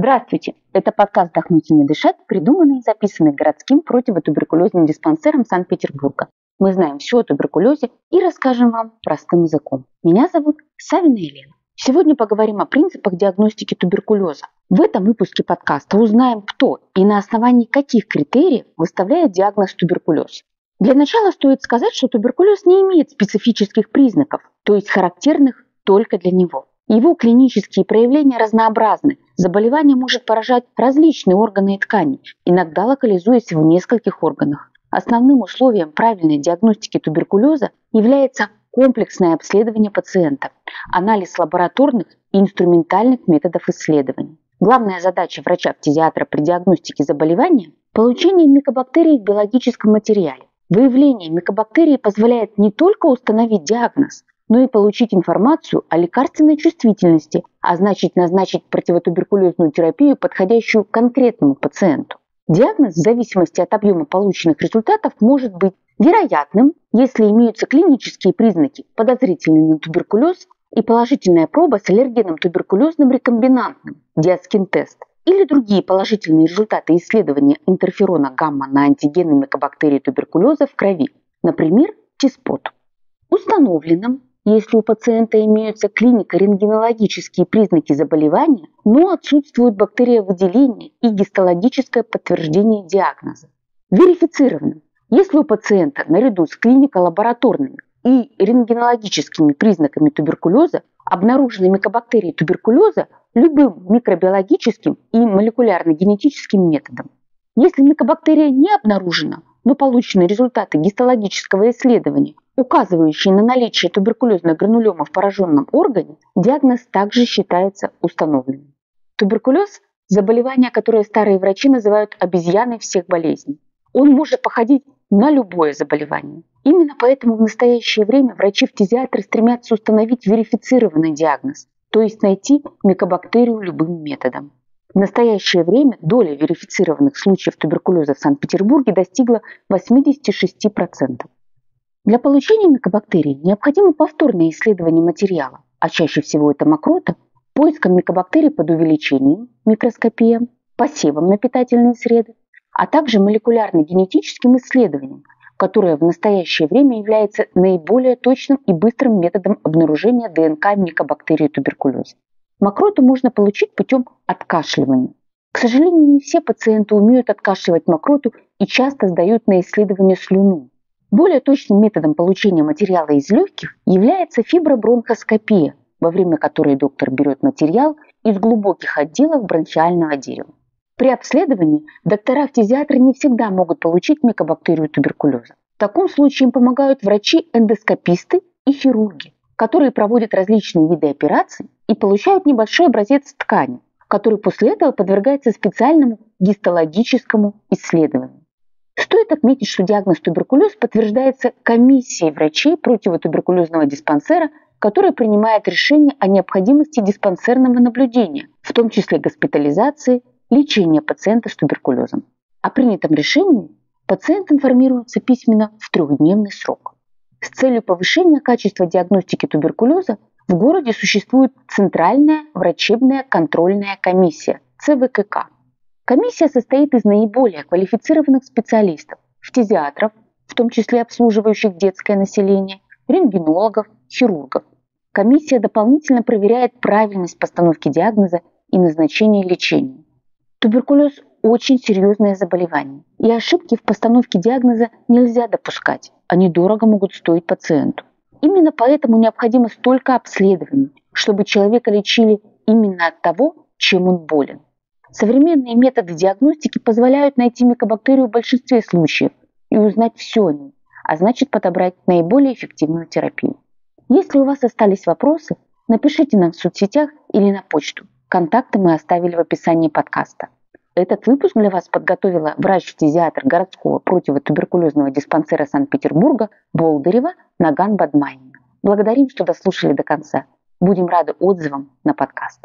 Здравствуйте! Это подкаст «Дохнуть и не дышать», придуманный и записанный городским противотуберкулезным диспансером Санкт-Петербурга. Мы знаем все о туберкулезе и расскажем вам простым языком. Меня зовут Савина Елена. Сегодня поговорим о принципах диагностики туберкулеза. В этом выпуске подкаста узнаем, кто и на основании каких критериев выставляет диагноз туберкулез. Для начала стоит сказать, что туберкулез не имеет специфических признаков, то есть характерных только для него. Его клинические проявления разнообразны. Заболевание может поражать различные органы и ткани, иногда локализуясь в нескольких органах. Основным условием правильной диагностики туберкулеза является комплексное обследование пациента, анализ лабораторных и инструментальных методов исследований. Главная задача врача-фтизиатра при диагностике заболевания – получение микобактерий в биологическом материале. Выявление микобактерий позволяет не только установить диагноз, но и получить информацию о лекарственной чувствительности, а значит назначить противотуберкулезную терапию, подходящую конкретному пациенту. Диагноз в зависимости от объема полученных результатов может быть вероятным, если имеются клинические признаки, подозрительный на туберкулез и положительная проба с аллергеном туберкулезным рекомбинантным, диаскин-тест, или другие положительные результаты исследования интерферона гамма на антигены микобактерий туберкулеза в крови, например, ТИСПОТ. Установленным если у пациента имеются клинико-рентгенологические признаки заболевания, но отсутствует бактериовыделение и гистологическое подтверждение диагноза. Верифицированным, если у пациента наряду с клинико-лабораторными и рентгенологическими признаками туберкулеза обнаружены микобактерии туберкулеза любым микробиологическим и молекулярно-генетическим методом. Если микобактерия не обнаружена, но получены результаты гистологического исследования указывающие на наличие туберкулезной гранулемы в пораженном органе, диагноз также считается установленным. Туберкулез – заболевание, которое старые врачи называют обезьяной всех болезней. Он может походить на любое заболевание. Именно поэтому в настоящее время врачи-фтизиатры стремятся установить верифицированный диагноз, то есть найти микобактерию любым методом. В настоящее время доля верифицированных случаев туберкулеза в Санкт-Петербурге достигла 86%. Для получения микобактерий необходимо повторное исследование материала, а чаще всего это мокрота, поиском микобактерий под увеличением, микроскопия, посевом на питательные среды, а также молекулярно-генетическим исследованием, которое в настоящее время является наиболее точным и быстрым методом обнаружения ДНК микобактерии туберкулеза. Мокроту можно получить путем откашливания. К сожалению, не все пациенты умеют откашливать мокроту и часто сдают на исследование слюну. Более точным методом получения материала из легких является фибробронхоскопия, во время которой доктор берет материал из глубоких отделов бронхиального дерева. При обследовании доктора-фтизиатры не всегда могут получить микобактерию туберкулеза. В таком случае им помогают врачи-эндоскописты и хирурги, которые проводят различные виды операций и получают небольшой образец ткани, который после этого подвергается специальному гистологическому исследованию. Стоит отметить, что диагноз туберкулез подтверждается комиссией врачей противотуберкулезного диспансера, которая принимает решение о необходимости диспансерного наблюдения, в том числе госпитализации, лечения пациента с туберкулезом. О принятом решении пациент информируется письменно в трехдневный срок. С целью повышения качества диагностики туберкулеза в городе существует Центральная врачебная контрольная комиссия ЦВКК – Комиссия состоит из наиболее квалифицированных специалистов, фтизиатров, в том числе обслуживающих детское население, рентгенологов, хирургов. Комиссия дополнительно проверяет правильность постановки диагноза и назначения лечения. Туберкулез – очень серьезное заболевание, и ошибки в постановке диагноза нельзя допускать, они дорого могут стоить пациенту. Именно поэтому необходимо столько обследований, чтобы человека лечили именно от того, чем он болен. Современные методы диагностики позволяют найти микобактерию в большинстве случаев и узнать все о ней, а значит подобрать наиболее эффективную терапию. Если у вас остались вопросы, напишите нам в соцсетях или на почту. Контакты мы оставили в описании подкаста. Этот выпуск для вас подготовила врач-фтизиатр городского противотуберкулезного диспансера Санкт-Петербурга Болдырева Наган Бадмайнина. Благодарим, что дослушали до конца. Будем рады отзывам на подкаст.